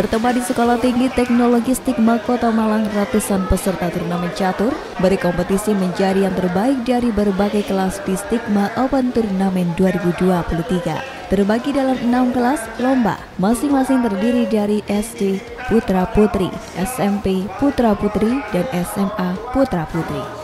Bertemu di Sekolah Tinggi Teknologi Stigma Kota Malang, ratusan peserta turnamen catur berkompetisi menjadi yang terbaik dari berbagai kelas di Stigma Open Turnamen 2023. Terbagi dalam enam kelas lomba, masing-masing terdiri dari SD Putra Putri, SMP Putra Putri, dan SMA Putra Putri.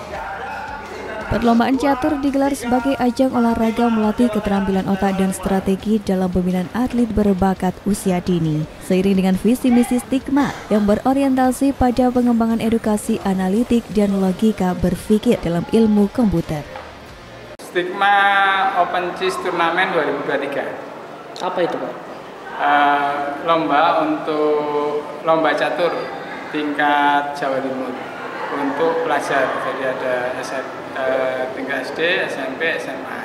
Perlombaan catur digelar sebagai ajang olahraga melatih keterampilan otak dan strategi dalam pembinaan atlet berbakat usia dini. Seiring dengan visi misi stigma yang berorientasi pada pengembangan edukasi analitik dan logika berpikir dalam ilmu komputer. Stigma Open Cheese Turnamen 2023. Apa itu Pak? Uh, lomba untuk lomba catur tingkat Jawa Timur untuk pelajar. Jadi ada Eh, tingkat SD, SMP, SMA.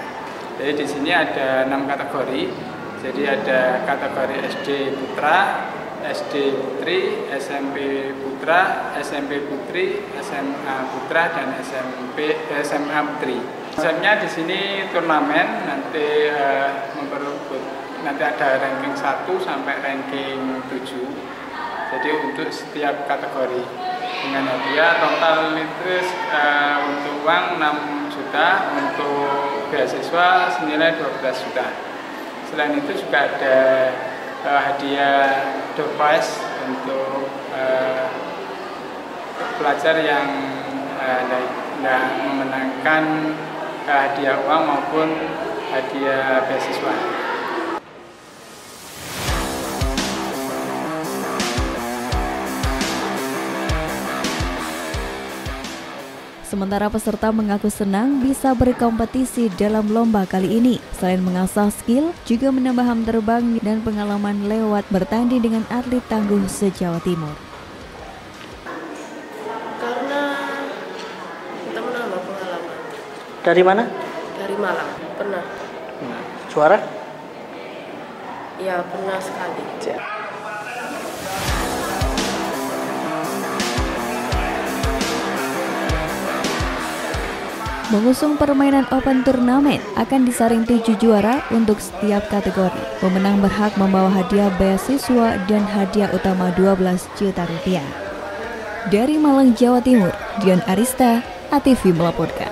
Jadi di sini ada enam kategori. Jadi ada kategori SD putra, SD putri, SMP putra, SMP putri, SMA putra dan SMP SMA putri. Konsepnya di sini turnamen nanti uh, memperebut nanti ada ranking 1 sampai ranking 7. Jadi untuk setiap kategori dengan hadiah total itu uh, untuk uang 6 juta untuk beasiswa senilai 12 juta selain itu juga ada uh, hadiah prize untuk uh, pelajar yang uh, memenangkan uh, hadiah uang maupun hadiah beasiswa. Sementara peserta mengaku senang bisa berkompetisi dalam lomba kali ini. Selain mengasah skill, juga menambah ham terbang dan pengalaman lewat bertanding dengan atlet tangguh se-Jawa Timur. Karena kita menambah pengalaman. Dari mana? Dari Malang, pernah. Suara? Ya, pernah sekali. Ya. Mengusung permainan Open Turnamen akan disaring tujuh juara untuk setiap kategori. Pemenang berhak membawa hadiah beasiswa dan hadiah utama 12 juta rupiah. Dari Malang, Jawa Timur, Dion Arista, ATV melaporkan.